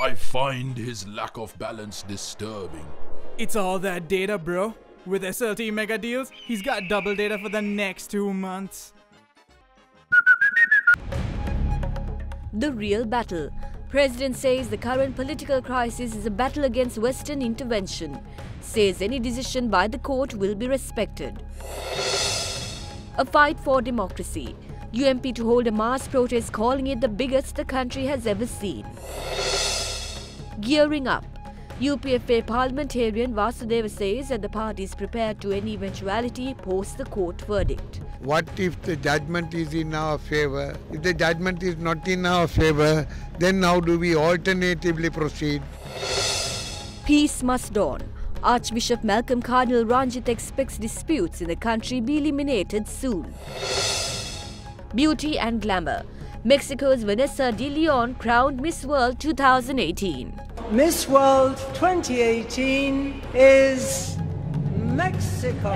I find his lack of balance disturbing. It's all that data, bro. With SLT mega deals, he's got double data for the next two months. The real battle. President says the current political crisis is a battle against Western intervention. Says any decision by the court will be respected. A fight for democracy. UNP to hold a mass protest calling it the biggest the country has ever seen. Gearing up. UPFA parliamentarian Vasudeva says that the party is prepared to any eventuality post the court verdict. What if the judgment is in our favor? If the judgment is not in our favor, then how do we alternatively proceed? Peace must dawn. Archbishop Malcolm Cardinal Ranjit expects disputes in the country be eliminated soon. Beauty and glamour. Mexico's Vanessa de Leon crowned Miss World 2018. Miss World 2018 is Mexico.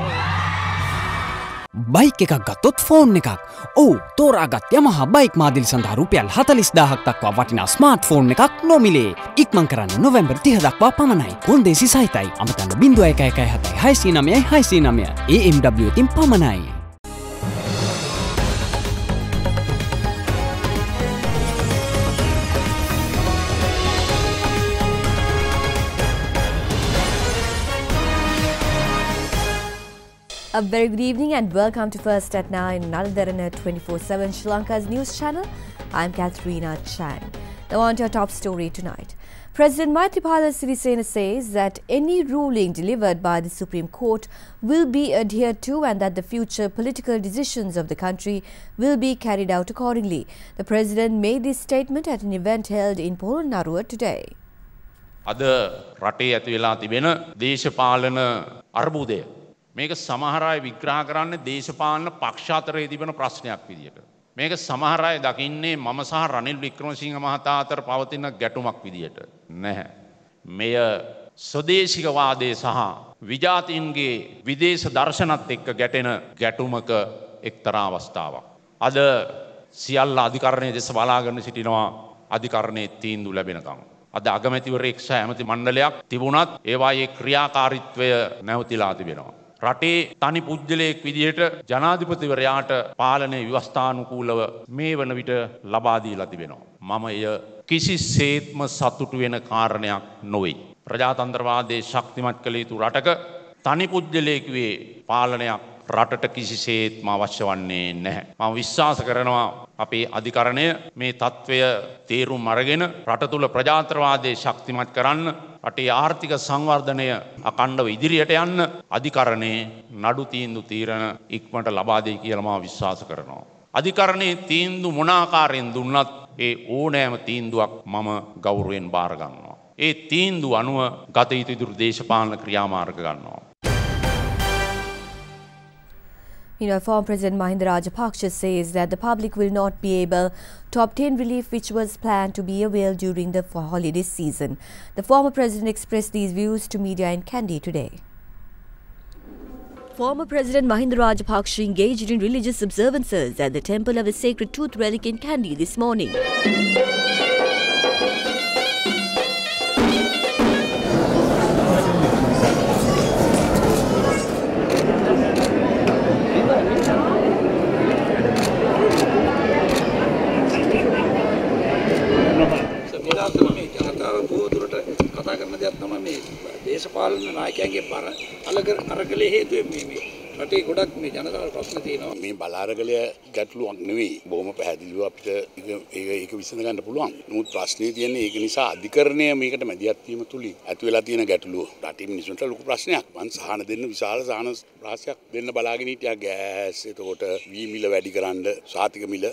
Bike එකක් ගත්තොත් phone එකක් ඔවු තෝරාගත් යමහ bike මාදිල් සඳහා රුපියල් හතලිස් දාහක් දක්වා වටිනා smart phone එකක් නොමිලේ ඉක්මං කරන්න නොවැම්බර් තිහ දක්වා පමණයි කොන්දේසි සහිතයි අමතන්න බිඳුව එක එකයි හතයි හයිසී නමයයි හයිසී නමය ඒම්W තින් පමණයි. A very good evening and welcome to First at 9, Naladarana 24-7 Sri Lanka's news channel. I'm Katharina Chang. Now on to our top story tonight. President Maithripala Sirisena says that any ruling delivered by the Supreme Court will be adhered to and that the future political decisions of the country will be carried out accordingly. The president made this statement at an event held in Polonnaruwa today. අද රටේ ඇති වෙලා තිබෙන දේශපාලන අර්බුදය. මේක සමහරය විග්‍රහ කරන්න දේශපාලන පක්ෂාතරයේ තිබෙන ප්‍රශ්නයක් විදියට. මේක සමහරය දකින්නේ මම සහ රනිල් වික්‍රමසිංහ මහතා අතර පවතින ගැටුමක් විදියට. නැහැ. මෙය ස්වදේශිකවාදය සහ විජාතීන්ගේ විදේශ දර්ශනත් එක්ක ගැටෙන ගැටුමක එක්තරා අවස්ථාවක්. අද සියල්ල අධිකරණය දෙස බලාගන්න සිටිනවා අධිකරණය තීන්දු ලැබෙනකම්. අද අගමැතිවරෙක් සහ ඇමති මණ්ඩලයක් තිබුණත් ඒවායේ ක්‍රියාකාරිත්වය නැවතිලා තිබෙනවා. රටේ තනි පුද්ගලයෙක් විදිහට ජනාධිපතිවරයාට පාලනය ව්‍යවස්ථානුකූලව මේ වන විට ලබාදීලා තිබෙනවා. මම එය කිසි සේත්ම සතුටු වෙන කාරණයක් නොවෙයි. ප්‍රජාතන්ත්‍රවාදයේ ශක්තිමත් කළ යුතු රටක තනි පුද්ගලයෙකුවේ පාලනයක් රටට කිසිසේත්ම අවශ්‍ය වන්නේ නැහැ. මම විශ්වාස කරනවා අපේ අධිකරණය මේ තත්ත්වය තේරුම් අරගෙන රට තුළ ප්‍රජාත්‍රවාදය ශක්තිමත් කරන්න රටේ ආර්ථික සංවර්ධනය අකණ්ඩව ඉදිරියට යන්න අධිකරණයේ නඩු තීන්දු තීරණ ඉක්මට ලබාදේ කියලමා විශ්වාස කරනවා. අධිකරණයේ තීන්දු මොනාකාරයෙන් දුන්නත් ඒ ඕනෑම තීන්දුවක් මම ගෞරුවෙන් භාරගන්නවා. ඒ තීන්දු අනුව ගත යුතු ඉදිරි දේශපාලන ක්‍රියාමාර්ග ගන්නවා. Meanwhile, former President Mahinda Rajapaksa says that the public will not be able to obtain relief which was planned to be availed during the holiday season. The former president expressed these views to media in Kandy today. Former President Mahinda Rajapaksa engaged in religious observances at the Temple of the Sacred Tooth Relic in Kandy this morning. මෙලාතම මේ ජනතාව බොහෝදුරට කතා කරන දෙයක් තමයි මේ දේශපාලන නායකයන්ගේ බර අලක අරගලේ හේතුවෙන් මේ මේ රටේ ගොඩක් මේ ජනතාවට ප්‍රශ්න තියෙනවා මේ බලාරගලය ගැටලුවක් නෙවෙයි බොහොම පැහැදිලිව අපිට ඒක ඒක විසඳ ගන්න පුළුවන්. නමුත් ප්‍රශ්නේ තියෙන්නේ ඒක නිසා අධිකරණය මේකට මැදිහත් වීම තුලින් ඇති වෙලා තියෙන ගැටලුව. රටේ මිනිසුන්ට ලොකු ප්‍රශ්නයක්. මං සහන දෙන්න විශාල සහන රාශියක් දෙන්න බලාගෙන හිටියා ගෑස් එතකොට වී මිල වැඩි කරන්න සාතික මිල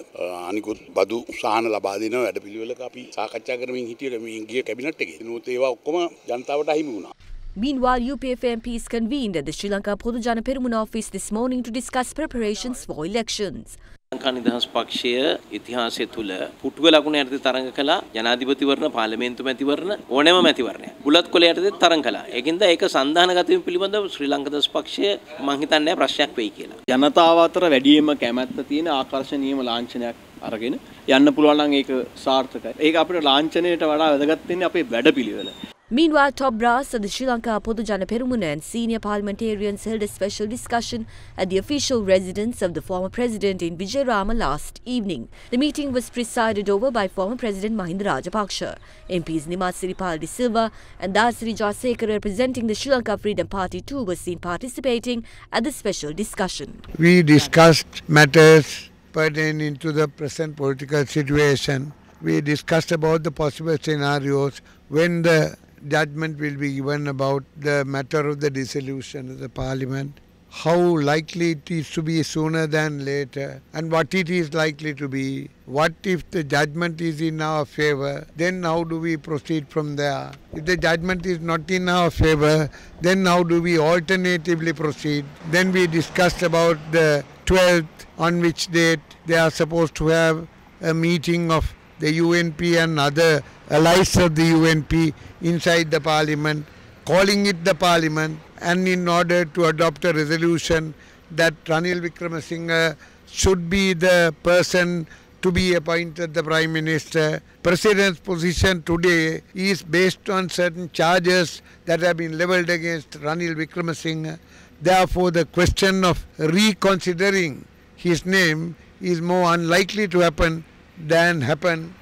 අනිකුත් බදු සහන ලබා දෙන වැඩපිළිවෙලක අපි සාකච්ඡා කරමින් හිටියේ මේ ගිය කැබිනට් එකේ. නමුත් ඒවා ඔක්කොම ජනතාවට අහිමි වුණා. Meanwhile, UPF MPs convened at the Sri Lanka Podujana Peramuna office this morning to discuss preparations for elections. Lanka නිදහස් පක්ෂය ඉතිහාසය තුළ පුටුව ලකුණ යටතේ තරඟ කළා ජනාධිපතිවරණ පාර්ලිමේන්තු මැතිවරණ ඕනෑම මැතිවරණයක්. බුලත් කොළ යටතේ තරඟ කළා. ඒකින්ද ඒක සන්ධානගත වීම පිළිබඳව ශ්‍රී ලංකා නිදහස් පක්ෂය මං හිතන්නේ ප්‍රශ්නයක් වෙයි කියලා. ජනතාව අතර වැඩිම කැමැත්ත තියෙන ආකර්ශනීයම ලාංඡනයක් අරගෙන යන්න පුළුවන් නම් ඒක සාර්ථකයි. ඒක අපිට ලාංඡනයට වඩා වැදගත් වෙන්නේ අපේ වැඩපිළිවෙල. Meanwhile, top brass of the Sri Lanka Podujana Peramuna and senior parliamentarians held a special discussion at the official residence of the former president in Vijayarama last evening. The meeting was presided over by former President Mahinda Rajapaksha. MPs Nimal Siripal de Silva and Dayasiri Jayasekara representing the Sri Lanka Freedom Party too were seen participating at the special discussion. We discussed matters pertaining to the present political situation. We discussed about the possible scenarios when the judgment will be given about the matter of the dissolution of the parliament, how likely it is to be sooner than later, and what it is likely to be. What if the judgment is in our favor? Then how do we proceed from there? If the judgment is not in our favor, then how do we alternatively proceed? Then we discussed about the 12th, on which date they are supposed to have a meeting of the UNP and other allies of the UNP inside the parliament, calling it the parliament, and in order to adopt a resolution that Ranil Wickremesinghe should be the person to be appointed the prime minister. President's position today is based on certain charges that have been leveled against Ranil Wickremesinghe. Therefore, the question of reconsidering his name is more unlikely to happen than happen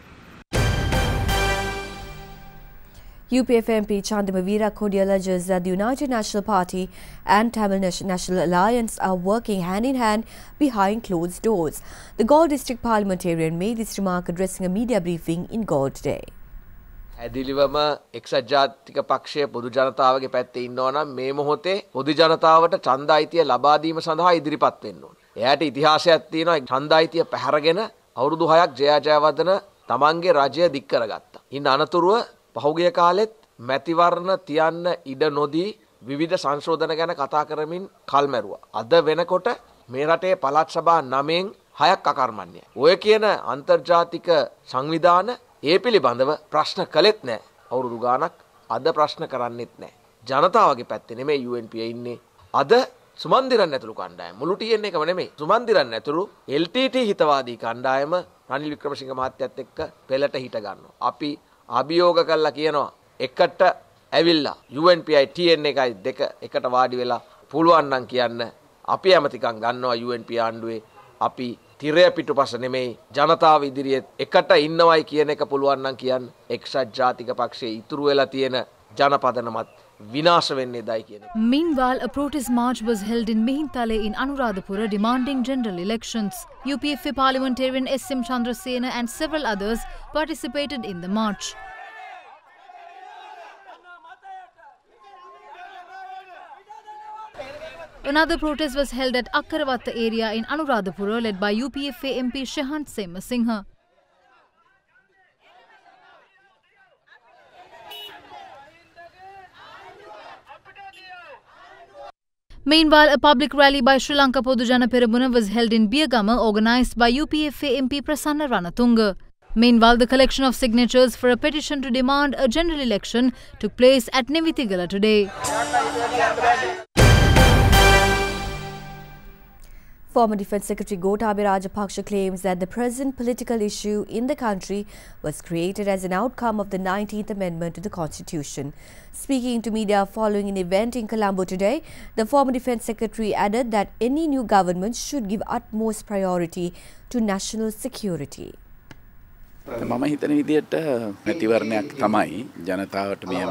UPF MP Chandima Veera Kodi alleges that the United National Party and Tamil National Alliance are working hand in hand behind closed doors. The Galle district parliamentarian made this remark addressing a media briefing in Galle today. ඇදිලිවම එක්සත් ජාතික පක්ෂය පොදු ජනතාවගේ පැත්තේ ඉන්නවා නම් මේ මොහොතේ පොදු ජනතාවට ඡන්ද අයිතිය ලබා දීම සඳහා ඉදිරිපත් වෙන්න ඕනේ. එයාට ඉතිහාසයක් තියෙනවා ඡන්ද අයිතිය පැහැරගෙන අවුරුදු 6ක් ජයා ජයවර්ධන තමන්ගේ රජය දික් කරගත්තා. ඉන් අනතුරුව පහුගිය කාලෙත් මැතිවරණ තියන්න ඉඩ නොදී විවිධ සංශෝධන ගැන කතා කරමින් කල් මැරුවා. අද වෙනකොට මේ රටේ පළාත් සභා 9න් 6ක් අකර්මණ්‍යයි. ඔය කියන අන්තර්ජාතික සංවිධාන ඒ පිළිබඳව ප්‍රශ්න කළෙත් නෑ. අවුරුදු ගාණක් අද ප්‍රශ්න කරන්නෙත් නෑ. ජනතාවගේ පැත්තේ නෙමෙයි UNP ඉන්නේ. අද සුමන්දිරන් ඇතුළු කණ්ඩායම මුළු TN එකම නෙමෙයි. සුමන්දිරන් ඇතුළු LTT හිතවාදී කණ්ඩායම රනිල් වික්‍රමසිංහ මහත්තයත් එක්ක පෙළට හිට ගන්නවා. අපි අභියෝග කල්ලා කියනවා එකට ඇවිල්ලා UNPI TN එකයි දෙක එකට වාඩි වෙලා පුළුවන් නම් කියන්න අපි ඇමතිකම් ගන්නවා UNP ආණ්ඩුවේ අපි තිරය පිටුපස නෙමෙයි ජනතාව ඉදිරියේ එකට ඉන්නවයි කියන එක පුළුවන් නම් කියන්න එක්සත් ජාතික පක්ෂයේ ඉතුරු වෙලා තියෙන ජනපදනමත් Meanwhile, a protest march was held in Mihintale in Anuradhapura demanding general elections. UPF parliamentarian S. M. Chandrasena and several others participated in the march. Another protest was held at Akkaravatta area in Anuradhapura led by UPFA MP Shehan Semasinghe. Meanwhile, a public rally by Sri Lanka Podujana Peramuna was held in Biyagama organised by UPFA MP Prasanna Ranatunga. Meanwhile, the collection of signatures for a petition to demand a general election took place at Nivithigala today. Former Defence Secretary Gotabaya Rajapaksa claims that the present political issue in the country was created as an outcome of the 19th Amendment to the Constitution. Speaking to media following an event in Colombo today, the former Defence Secretary added that any new government should give utmost priority to national security. මම හිතන විදියට මැතිවරණයක් තමයි ජනතාවට මේ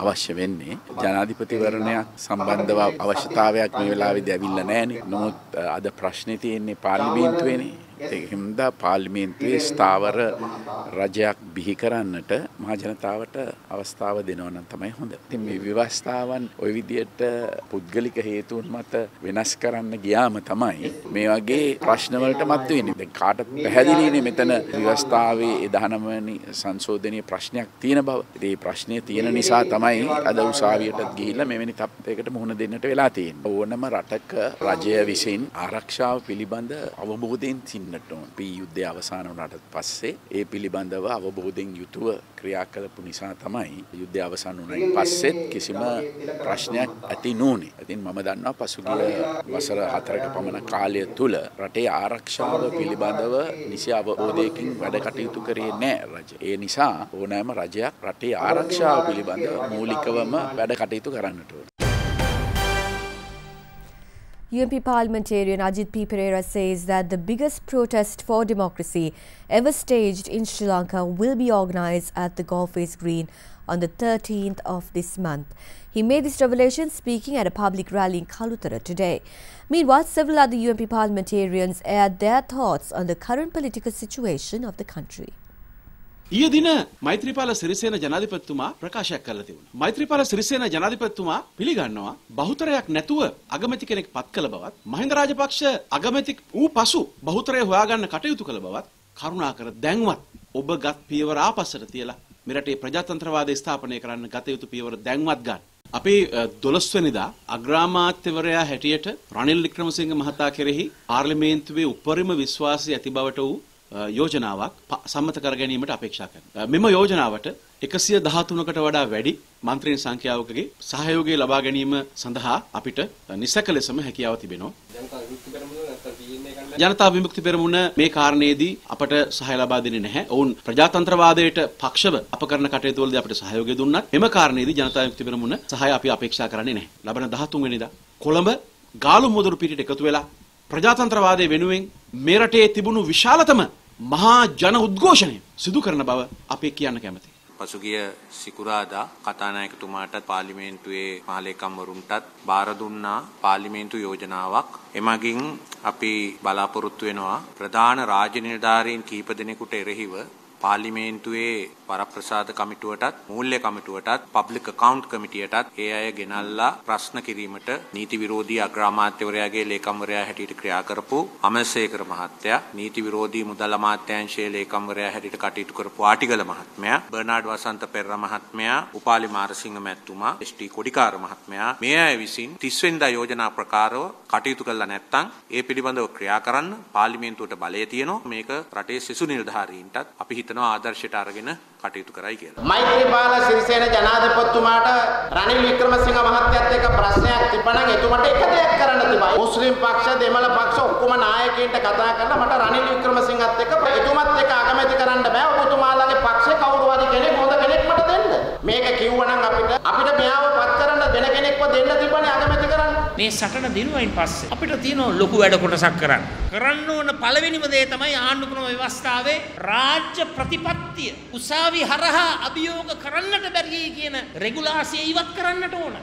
අවශ්‍ය වෙන්නේ ජනාධිපතිවරණයක් සම්බන්ධව අවශ්‍යතාවයක් මේ වෙලාවේදී ඇවිල්ලා නැහැනේ. නමුත් අද ප්‍රශ්නේ තියෙන්නේ පාර්ලිමේන්තුවේනේ. හින්දා පාර්ලිමේන්තුවේ ස්ථාවර රජයක් බිහි කරන්නට මහ ජනතාවට අවස්ථාව දෙනවා නම් තමයි හොඳ. ඉතින් මේ ව්‍යවස්ථාවන් ওই විදියට පුද්ගලික හේතුන් මත වෙනස් කරන්න ගියාම තමයි මේ වගේ ප්‍රශ්න වලට මතුවෙන්නේ. දැන් කාටත් පැහැදිලිනේ මෙතන ව්‍යවස්ථාවේ 19 වෙනි සංශෝධනීය ප්‍රශ්නයක් තියෙන බව. ඒ ප්‍රශ්නය තියෙන නිසා තමයි අද උසාවියටත් ගිහිල්ලා මෙවැනි තත්ත්වයකට මුහුණ දෙන්නට වෙලා තියෙන්නේ. ඕනම රටක රජය විසින් ආරක්ෂාව පිළිබඳ අවබෝධයෙන් වෙන්නට ඕන. අපි යුද්ධය අවසන් වුණාට පස්සේ ඒ පිළිබඳව අවබෝධයෙන් යුතුව ක්‍රියා කළපු නිසා තමයි යුද්ධය අවසන් වුණායින් පස්සෙත් කිසිම ප්‍රශ්නයක් ඇති නොනේ. ඉතින් මම දන්නවා පසුගිය වසර හතරක පමණ කාලය තුල රටේ ආරක්ෂාව පිළිබඳව නිසි අවබෝධයකින් වැඩ කටයුතු කරේ නැහැ රජය. ඒ නිසා ඕනෑම රජයක් රටේ ආරක්ෂාව පිළිබඳව මූලිකවම වැඩ කටයුතු කරන්නට ඕන. UNP parliamentarian Ajith P. Perera says that the biggest protest for democracy ever staged in Sri Lanka will be organised at the Galle Face Green on the 13th of this month. He made this revelation speaking at a public rally in Kalutara today. Meanwhile, several other UNP parliamentarians aired their thoughts on the current political situation of the country. ඊය දින මෛත්‍රීපාල සිරිසේන ජනාධිපතිතුමා ප්‍රකාශයක් කරලා තිබුණා. මෛත්‍රීපාල සිරිසේන ජනාධිපතිතුමා පිළිගන්නවා බහුතරයක් නැතුව අගමැති කෙනෙක් පත් කළ බවත් මහින්ද රාජපක්ෂ අගමැති වූ පසු බහුතරය හොයාගන්න කටයුතු කළ බවත් කරුණාකර දැන්වත් ඔබ ගත් පියවර ආපස්සට තියලා මෙරටේ ප්‍රජාතන්ත්‍රවාදය ස්ථාපනය කරන්න ගත යුතු පියවර දැන්වත් ගන්න. අපේ දොළොස්වනිදා අග්‍රාමාත්‍යවරයා හැටියට රනිල් වික්‍රමසිංහ මහතා කෙරෙහි පාර්ලිමේන්තුවේ උපරිම විශ්වාසය ඇති බවට වූ යෝජනාවක් සම්මත කර ගැනීමට අපේක්ෂා කරනවා. මෙම යෝජනාවට 113කට වඩා වැඩි මන්ත්‍රීන් සංඛ්‍යාවකගේ සහයෝගය ලබා ගැනීම සඳහා අපිට නිසක ලෙසම හැකියාව තිබෙනවා. ජනතා විමුක්ති පෙරමුණ මේ කාරණේදී අපට සහාය ලබා දෙන්නේ නැහැ. ඔවුන් ප්‍රජාතන්ත්‍රවාදයට පක්ෂව අප කරන කටයුතු වලදී අපිට සහයෝගය දුන්නත් එම කාරණේදී ජනතා විමුක්ති පෙරමුණ සහාය අපි අපේක්ෂා කරන්නේ නැහැ. ලබන 13 වෙනිදා කොළඹ ගාලු මුදුරු පිටිට එකතු වෙලා ප්‍රජාතන්ත්‍රවාදය වෙනුවෙන් මේ රටේ තිබුණු විශාලතම මහා ජන උද්ඝෝෂණය සිදු කරන බව අපි කියන්න කැමතියි. පසුගිය සිකුරාදා කතානායකතුමාටත් පාර්ලිමේන්තුවේ මහලේකම්වරුන්ටත් බාර දුන්නා පාර්ලිමේන්තු යෝජනාවක්. එමගින් අපි බලාපොරොත්තු වෙනවා ප්‍රධාන රාජ්‍ය නිලධාරීන් කීප දෙනෙකුට එරෙහිව පාර්ලිමේන්තුවේ වරප්‍රසාද කමිටුවටත් මූල්‍ය කමිටුවටත් පබ්ලික් account කමිටියටත් ඒ අය ගෙනල්ලා ප්‍රශ්න කිරීමට නීති විරෝධී අග්‍රාමාත්‍යවරයාගේ ලේකම්වරයා හැටියට ක්‍රියා කරපු අමරසේකර මහත්තයා නීති විරෝධී මුදල් අමාත්‍යාංශයේ ලේකම්වරයා හැටියට කටයුතු කරපු ආටිගල මහත්මයා බර්නාඩ් වසන්ත පෙරර මහත්මයා උපාලි මාරසිංහ මැතිතුමා එස්.ටී කොඩිකාර මහත්මයා මේ අය විසින් 30 වෙනිදා යෝජනා ප්‍රකාරව කටයුතු කළා නැත්නම් ඒ පිළිබඳව ක්‍රියා කරන්න පාර්ලිමේන්තුවට බලය තියෙනවා. මේක රටේ සිසු නිලධාරීන්ටත් අපි හිතනවා ආදර්ශයට අරගෙන කටයුතු කරයි කියලා. මෛත්‍රීපාල සිරිසේන ජනාධිපතිතුමාට රනිල් වික්‍රමසිංහ මහත්තයත් එක්ක ප්‍රශ්නයක් තිබ්බනම් එතුමට එක දෙයක් කරන්න තිබයි. මුස්ලිම් පක්ෂ දෙමළ පක්ෂ ඔක්කොම නායකයින්ට කතා කරලා මට රනිල් වික්‍රමසිංහත් එක්ක එතුමත් එක්ක අගමැති කරන්න බෑ. ඔබතුමාලගේ පක්ෂේ කවුරු හරි කෙනෙක් හොඳ කෙනෙක් මට දෙන්න. මේක කිව්වනම් අපිට අපිට මෙයාව පත් කරන්න වෙන කෙනෙක්ව දෙන්න තිබ්බනේ අගමැති කරන්න. මේ සටන දිනුවයින් පස්සේ අපිට තියෙනවා ලොකු වැඩ කොටසක් කරන්න. කරන්න ඕන පළවෙනිම දේ තමයි ආණ්ඩුක්‍රම ව්‍යවස්ථාවේ රාජ්‍ය ප්‍රතිපත්තිය උසාවි හරහා අභියෝග කරන්නට බැරි කියන රෙගුලාසිය ඉවත් කරන්නට ඕන.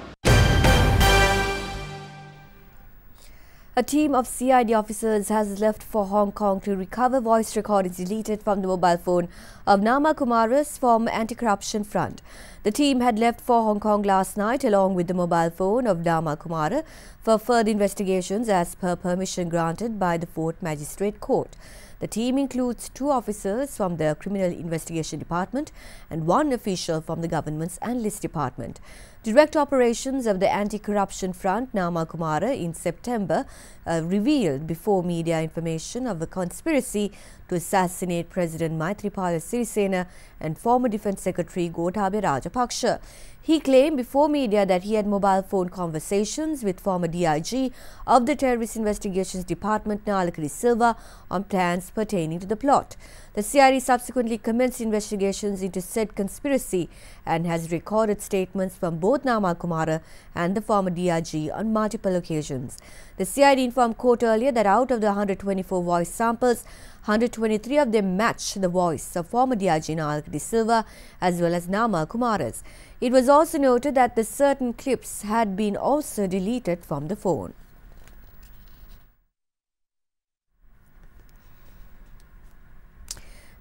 A team of CID officers has left for Hong Kong to recover voice recordings deleted from the mobile phone of Namal Kumara's from anti-corruption front. The team had left for Hong Kong last night along with the mobile phone of Namal Kumara for further investigations as per permission granted by the Fort Magistrate Court. The team includes two officers from the Criminal Investigation Department and one official from the Government's Analyst Department. Direct operations of the Anti-Corruption Front, Namal Kumara, in September uh, revealed before media information of a conspiracy to assassinate President Maithripala Sirisena and former Defence Secretary Gotabaya Rajapaksa. He claimed before media that he had mobile phone conversations with former DIG of the Terrorist Investigations Department Nalaka de Silva on plans pertaining to the plot. The CID subsequently commenced investigations into said conspiracy and has recorded statements from both Namal Kumara and the former DIG on multiple occasions. The CID informed court earlier that out of the 124 voice samples, 123 of them match the voice of former DIG Nalaka de Silva as well as Namal Kumara's. It was also noted that the certain clips had been also deleted from the phone.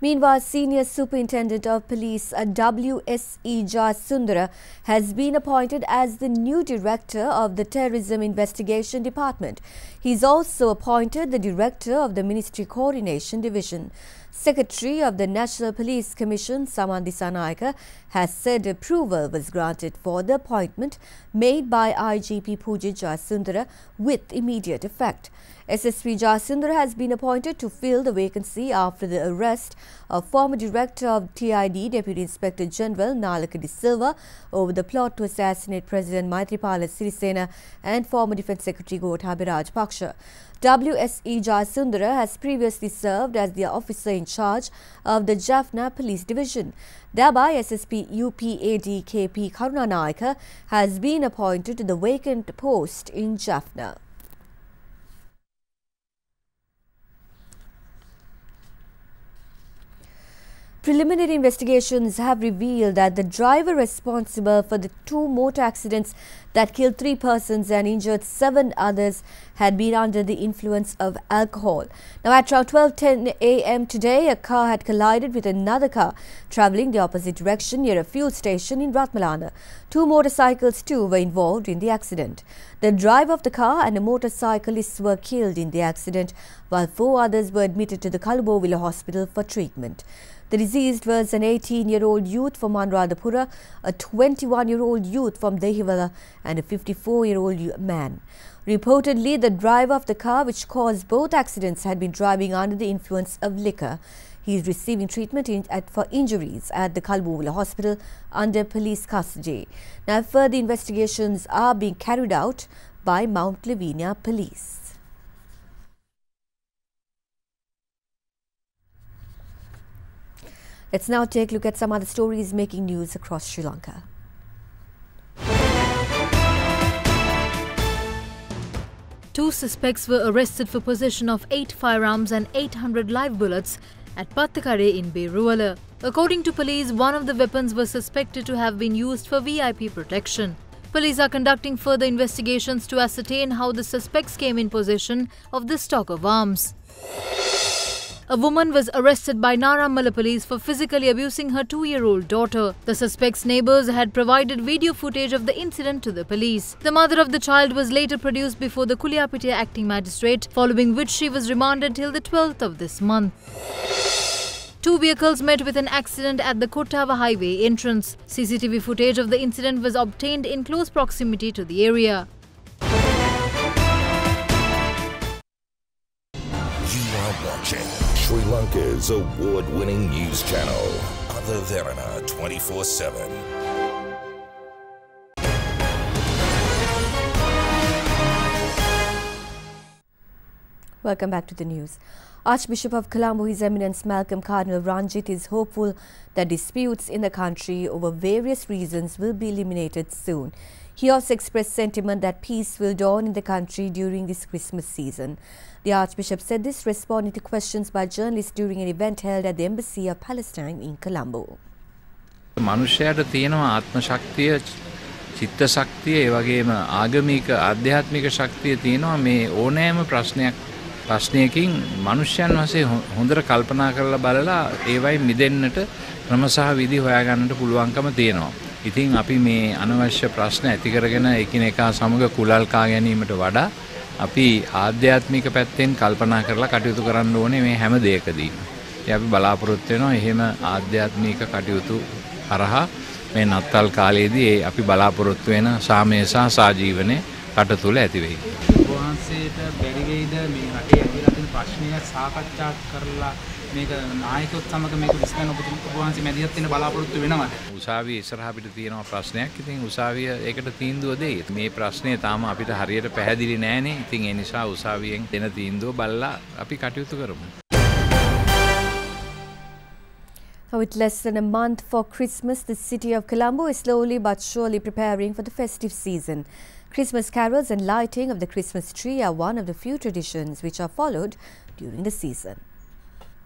Meanwhile, Senior Superintendent of Police uh, W.S.E. Sundara has been appointed as the new Director of the Terrorism Investigation Department. He is also appointed the Director of the Ministry Coordination Division. Secretary of the National Police Commission, Saman Dissanayake, has said approval was granted for the appointment made by IGP Pujit Jayasundara with immediate effect. SSP Jayasundara has been appointed to fill the vacancy after the arrest of former Director of TID, Deputy Inspector General Nalaka De Silva, over the plot to assassinate President Maithripala Sirisena and former Defence Secretary Gotabaya Rajapaksa. WSE Jayasundara has previously served as the officer in charge of the Jaffna Police Division. Thereby, SSP UPAD KP Karunanayake has been appointed to the vacant post in Jaffna. Preliminary investigations have revealed that the driver responsible for the two motor accidents that killed three persons and injured seven others had been under the influence of alcohol. Now at around 12.10 am today, a car had collided with another car travelling the opposite direction near a fuel station in Ratmalana. Two motorcycles too were involved in the accident. The driver of the car and a motorcyclist were killed in the accident while four others were admitted to the Kalubowila hospital for treatment. The deceased was an 18-year-old youth from Anuradhapura, a 21-year-old youth from Dehiwala and a 54-year-old man. Reportedly, the driver of the car which caused both accidents had been driving under the influence of liquor. He is receiving treatment in, at, for injuries at the Kalubowila hospital under police custody. Now, further investigations are being carried out by Mount Lavinia Police. Let's now take a look at some other stories making news across Sri Lanka. Two suspects were arrested for possession of eight firearms and 800 live bullets at Pattakare in Beruwala. According to police, one of the weapons was suspected to have been used for VIP protection. Police are conducting further investigations to ascertain how the suspects came in possession of the stock of arms. A woman was arrested by Narammala police for physically abusing her two-year-old daughter. The suspect's neighbors had provided video footage of the incident to the police. The mother of the child was later produced before the Kuliyapitiya acting magistrate, following which she was remanded till the 12th of this month. Two vehicles met with an accident at the Kottawa highway entrance. CCTV footage of the incident was obtained in close proximity to the area. You are watching Sri Lanka's award winning news channel, Ada Derana 24 7. Welcome back to the news. Archbishop of Colombo, His Eminence Malcolm Cardinal Ranjit is hopeful that disputes in the country over various reasons will be eliminated soon. He also expressed sentiment that peace will dawn in the country during this Christmas season. The Archbishop said this responding to questions by journalists during an event held at the Embassy of Palestine in Colombo. මනුෂ්‍යයට තියෙනවා ආත්ම ශක්තිය චිත්ත ශක්තිය ඒ වගේම ආගමික ආධ්‍යාත්මික ශක්තිය තියෙනවා මේ ඕනෑම ප්‍රශ්නයක් ප්‍රශ්නයකින් මනුෂ්‍යයන් වසේ හොඳට කල්පනා කරලා බලලා ඒවයි මිදෙන්නට ක්‍රම සහ විදි හොයාගන්නට පුළුවන්කම තියෙනවා. ඉතින් අපි මේ අනවශ්‍ය ප්‍රශ්න ඇතිකරගෙන එකිනෙකා සමග කුලල්කා ගැනීමට වඩා අපි ආධ්‍යාත්මික පැත්තෙන් කල්පනා කරලා කටයුතු කරන්න ඕනේ මේ හැම දෙයකදීම. අපි බලාපොරොත්තු වෙනවා එහෙම ආධ්‍යාත්මික කටයුතු හරහා මේ නත්තල් කාලයේදී ඒ අපි බලාපොරොත්තු වෙන සාමය සහ සාජීවනය රට තුළ ඇති වෙයි. වහන්සේට බැරි වෙයිද මේ රටේ ඇතිලා තියෙන ප්‍රශ්නය සාකච්ඡා කරලා මේක නායකයොත් සමග මේක විසඳන්න ඔබ වහන්සේ මැදිහත් වෙන්න බලාපොරොත්තු වෙනවද? උසාවිය ඉස්සරහ අපිට තියෙනවා ප්‍රශ්නයක්. ඉතින් උසාවිය ඒකට තීන්දුව දෙයි. මේ ප්‍රශ්නේ තාම අපිට හරියට පැහැදිලි නෑනේ. ඉතින් ඒ නිසා උසාවියෙන් දෙන තීන්දුව බලලා අපි කටයුතු කරමු. With less than a month for Christmas, the city of Colombo is slowly but surely preparing for the festive season. Christmas carols and lighting of the Christmas tree are one of the few traditions which are followed during the season.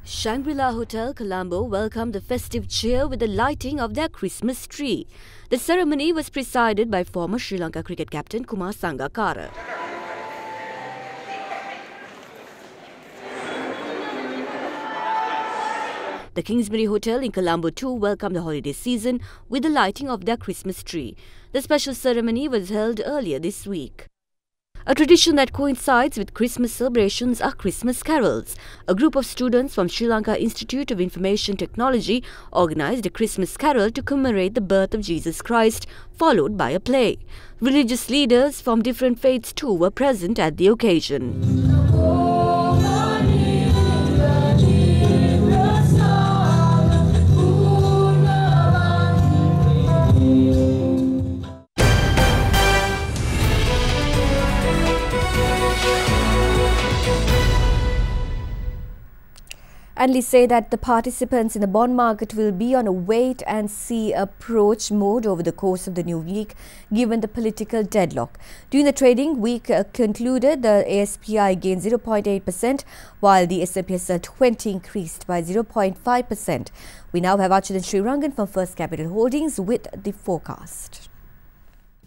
Shangri-La Hotel Colombo welcomed the festive cheer with the lighting of their Christmas tree. The ceremony was presided by former Sri Lanka cricket captain Kumar Sangakkara. The Kingsbury Hotel in Colombo too welcomed the holiday season with the lighting of their Christmas tree. The special ceremony was held earlier this week. A tradition that coincides with Christmas celebrations are Christmas carols. A group of students from Sri Lanka Institute of Information Technology organized a Christmas carol to commemorate the birth of Jesus Christ, followed by a play. Religious leaders from different faiths too were present at the occasion. Analysts say that the participants in the bond market will be on a wait and see approach mode over the course of the new week, given the political deadlock. During the trading week uh, concluded, the ASPI gained 0.8%, while the S&P 20 increased by 0.5%. We now have Achudan Srirangan from First Capital Holdings with the forecast.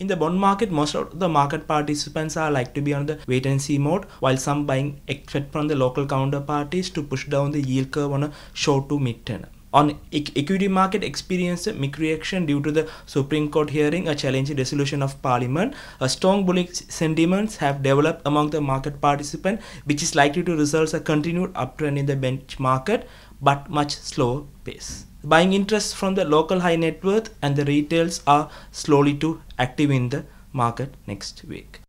In the bond market, most of the market participants are like to be on the wait and see mode, while some buying expect from the local counterparties to push down the yield curve on a short to mid term. On equity market experienced a mixed reaction due to the Supreme Court hearing a challenging resolution of Parliament. A strong bullish sentiments have developed among the market participants, which is likely to result a continued uptrend in the benchmark, market, but much slower pace. Buying interest from the local high net worth and the retails are slowly to active in the market next week.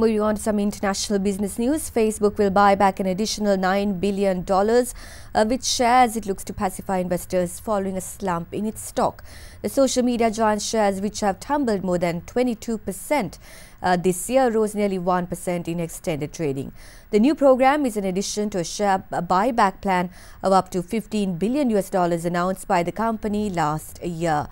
Moving on to some international business news, Facebook will buy back an additional $9 billion, uh, which shares it looks to pacify investors following a slump in its stock. The social media giant shares, which have tumbled more than 22% uh, this year, rose nearly 1% in extended trading. The new program is in addition to a share buyback plan of up to 15 billion US dollars announced by the company last year.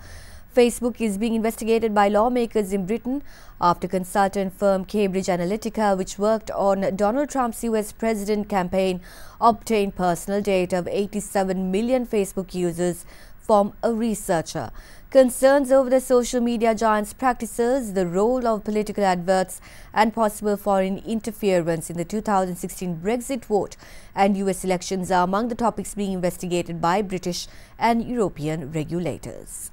Facebook is being investigated by lawmakers in Britain after consultant firm Cambridge Analytica, which worked on Donald Trump's US president campaign, obtained personal data of 87 million Facebook users from a researcher. Concerns over the social media giant's practices, the role of political adverts and possible foreign interference in the 2016 Brexit vote and US elections are among the topics being investigated by British and European regulators.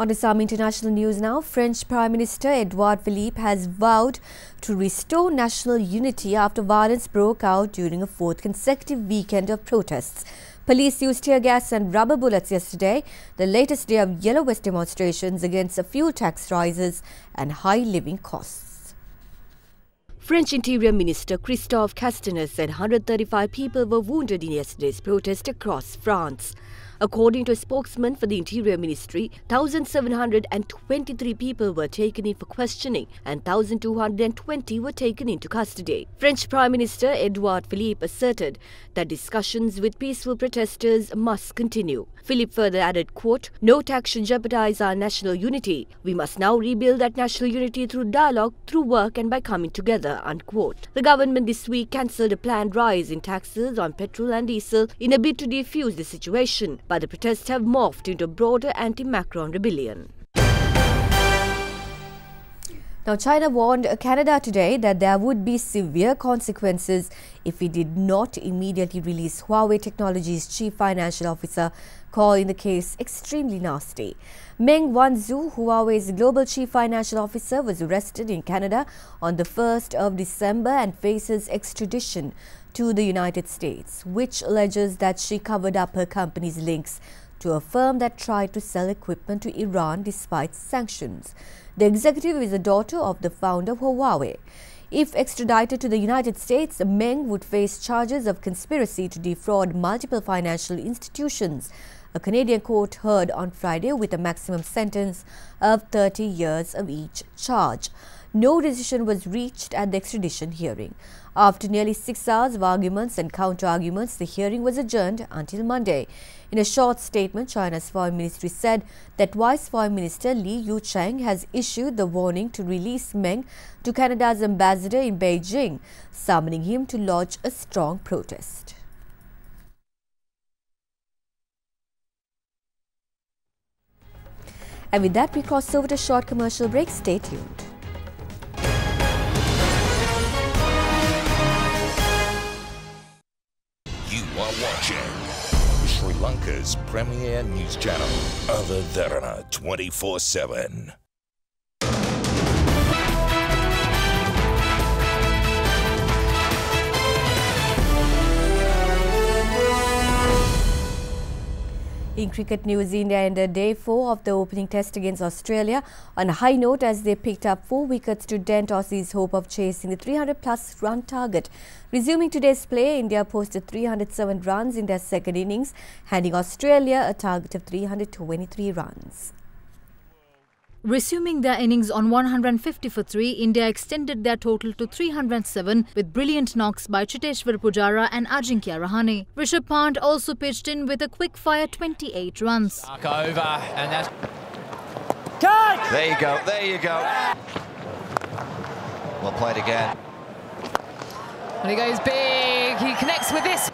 On to some international news now. French Prime Minister Edouard Philippe has vowed to restore national unity after violence broke out during a fourth consecutive weekend of protests. Police used tear gas and rubber bullets yesterday, the latest day of Yellow Vest demonstrations against a fuel tax rises and high living costs. French Interior Minister Christophe Castaner said 135 people were wounded in yesterday's protest across France. According to a spokesman for the Interior Ministry, 1,723 people were taken in for questioning and 1,220 were taken into custody. French Prime Minister Edouard Philippe asserted that discussions with peaceful protesters must continue. Philippe further added, quote, No tax should jeopardize our national unity. We must now rebuild that national unity through dialogue, through work and by coming together, unquote. The government this week cancelled a planned rise in taxes on petrol and diesel in a bid to defuse the situation but the protests have morphed into a broader anti-Macron rebellion. Now, China warned Canada today that there would be severe consequences if it did not immediately release Huawei Technologies chief financial officer, calling the case extremely nasty. Meng Wanzhou, Huawei's global chief financial officer, was arrested in Canada on the 1st of December and faces extradition to the United States, which alleges that she covered up her company's links to a firm that tried to sell equipment to Iran despite sanctions. The executive is a daughter of the founder of Huawei. If extradited to the United States, Meng would face charges of conspiracy to defraud multiple financial institutions. A Canadian court heard on Friday with a maximum sentence of 30 years of each charge. No decision was reached at the extradition hearing. After nearly six hours of arguments and counter-arguments, the hearing was adjourned until Monday. In a short statement, China's foreign ministry said that Vice Foreign Minister Li Yucheng has issued the warning to release Meng to Canada's ambassador in Beijing, summoning him to lodge a strong protest. And with that, we cross over to a short commercial break. Stay tuned. Premier news channel, Ada Derana 24 7. In cricket news, India ended day four of the opening test against Australia on a high note as they picked up four wickets to dent Aussie's hope of chasing the 300-plus run target. Resuming today's play, India posted 307 runs in their second innings, handing Australia a target of 323 runs. Resuming their innings on 150 for 3, India extended their total to 307 with brilliant knocks by Cheteshwar Pujara and Ajinkya Rahane. Rishabh Pant also pitched in with a quick-fire 28 runs. Over, and that's... There you go, there you go. Well played again. And he goes big, he connects with this.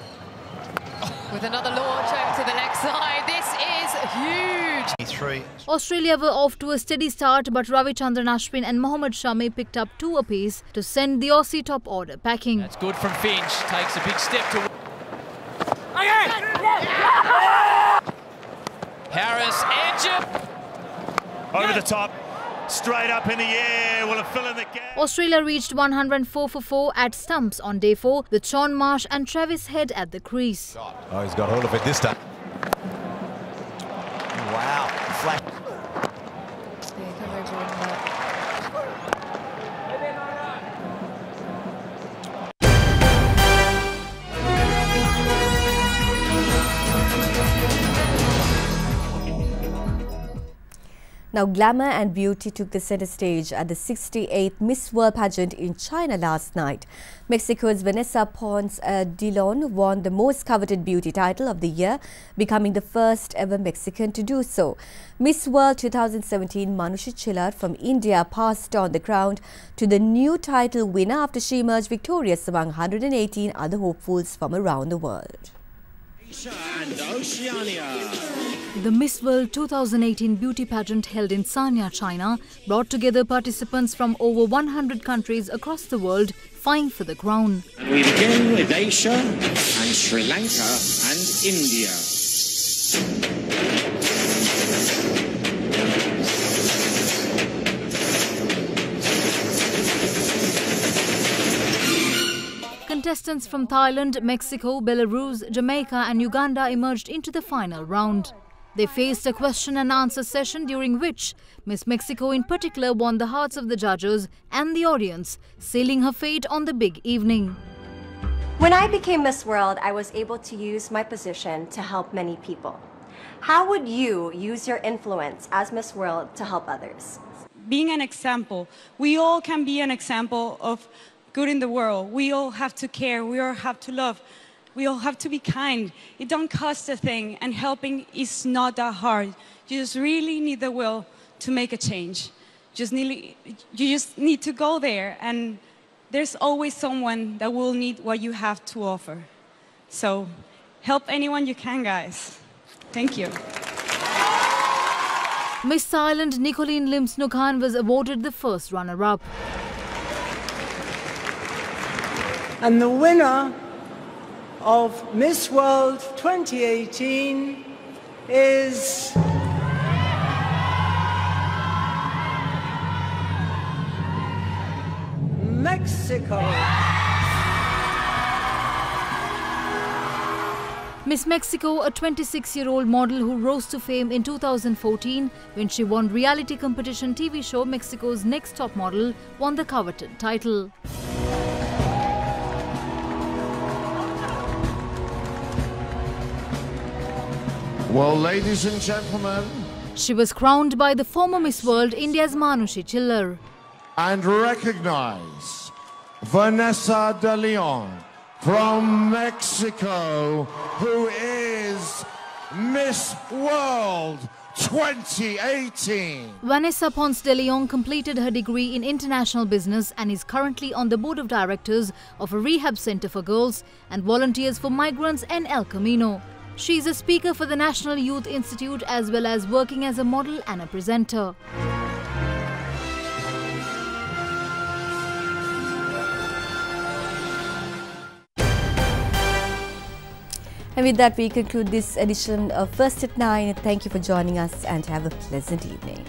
With another launch over to the leg side. This is huge. Three. Australia were off to a steady start, but Ravichandran Ashwin and Mohammad Shami picked up two apiece to send the Aussie top order packing. It's good from Finch, takes a big step to... Harris, edge Over the top, straight up in the air, will it fill in the gap? Australia reached 104 for 4 at stumps on day 4 with Shaun Marsh and Travis Head at the crease. Oh, he's got hold of it this time. Wow, flash. Now, glamour and beauty took the center stage at the 68th Miss World pageant in China last night. Mexico's Vanessa Ponce uh, Dillon won the most coveted beauty title of the year, becoming the first ever Mexican to do so. Miss World 2017 Manushi Chhillar from India passed on the crown to the new title winner after she emerged victorious among 118 other hopefuls from around the world. The Miss World 2018 beauty pageant held in Sanya, China, brought together participants from over 100 countries across the world vying for the crown. And we begin with Asia and Sri Lanka and India. Contestants from Thailand, Mexico, Belarus, Jamaica and Uganda emerged into the final round. They faced a question and answer session during which Miss Mexico in particular won the hearts of the judges and the audience, sealing her fate on the big evening. When I became Miss World, I was able to use my position to help many people. How would you use your influence as Miss World to help others? being an example. We all can be an example of good in the world. We all have to care. We all have to love. We all have to be kind. It don't cost a thing, and helping is not that hard. You just really need the will to make a change. Just need, you just need to go there, and there's always someone that will need what you have to offer. So help anyone you can, guys. Thank you. Miss Thailand Nicolene Limsnukan was awarded the first runner-up. And the winner of Miss World 2018 is Mexico. Miss Mexico, a 26-year-old model who rose to fame in 2014 when she won reality competition TV show Mexico's Next Top Model, won the coveted title. Well, ladies and gentlemen, She was crowned by the former Miss World India's Manushi Chhillar. and recognize Vanessa de Leon from Mexico, who is Miss World 2018. Vanessa Ponce de Leon completed her degree in international business and is currently on the board of directors of a rehab center for girls and volunteers for migrants and El Camino. She is a speaker for the National Youth Institute as well as working as a model and a presenter. And with that, we conclude this edition of First at 9. Thank you for joining us and have a pleasant evening.